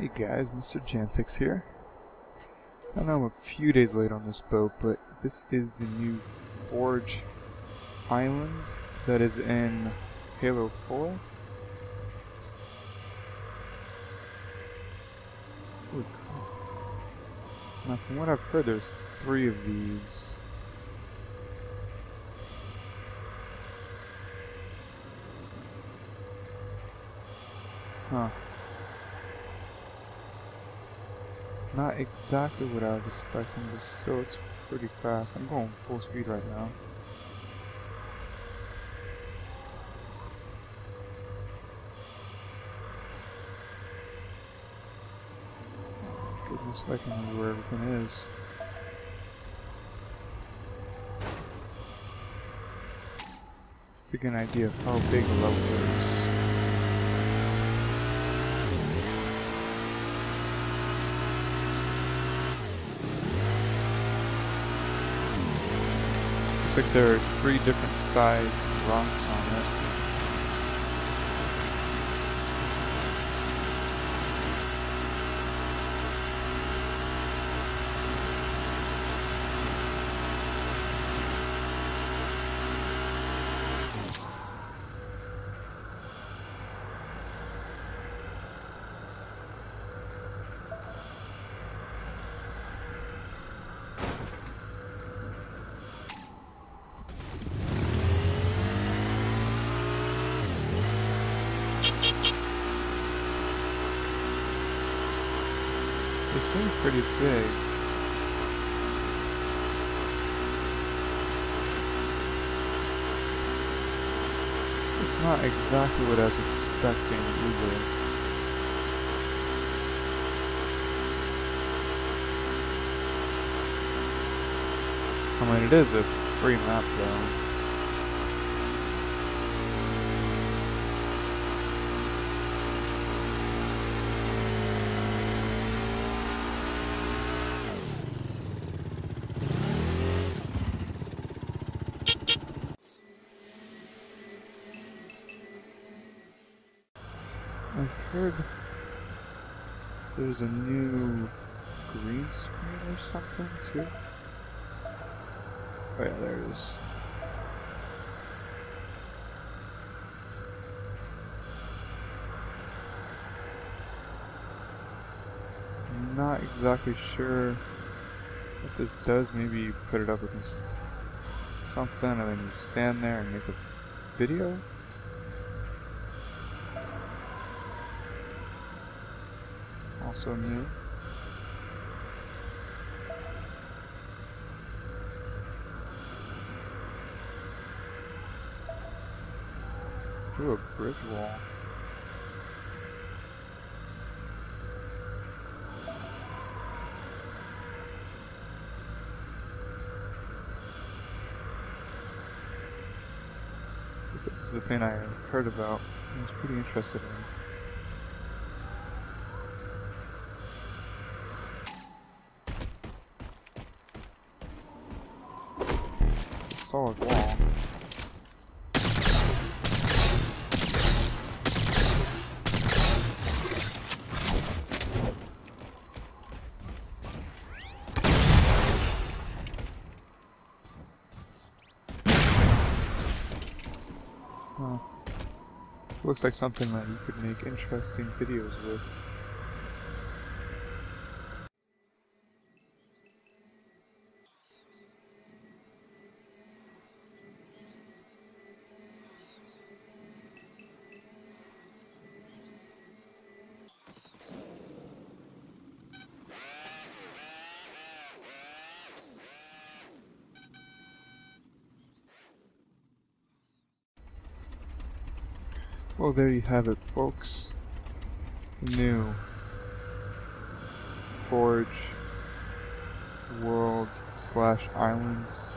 Hey guys, Mr. Jantix here. I know I'm a few days late on this boat, but this is the new Forge Island that is in Halo 4. Now from what I've heard, there's three of these. Huh. Not exactly what I was expecting, but still it's pretty fast. I'm going full speed right now. Goodness, I can know where everything is. To get an idea of how big the level is. Looks like there are three different sized rocks on it. They seem pretty big. It's not exactly what I was expecting either. I mean, it is a free map though. I've heard there's a new green screen or something too. Oh yeah, there it is. Not exactly sure what this does. Maybe you put it up against something and then you stand there and make a video? Also new. Ooh, a bridge wall. This is the thing I heard about. I was pretty interested in. Solid wall. Huh. Looks like something that you could make interesting videos with. Well, there you have it, folks. New Forge World slash Islands.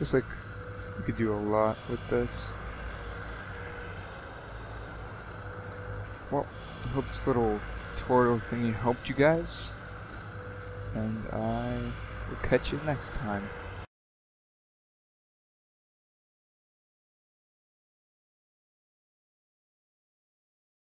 Looks like you could do a lot with this. Well, I hope this little tutorial thingy helped you guys. And I will catch you next time.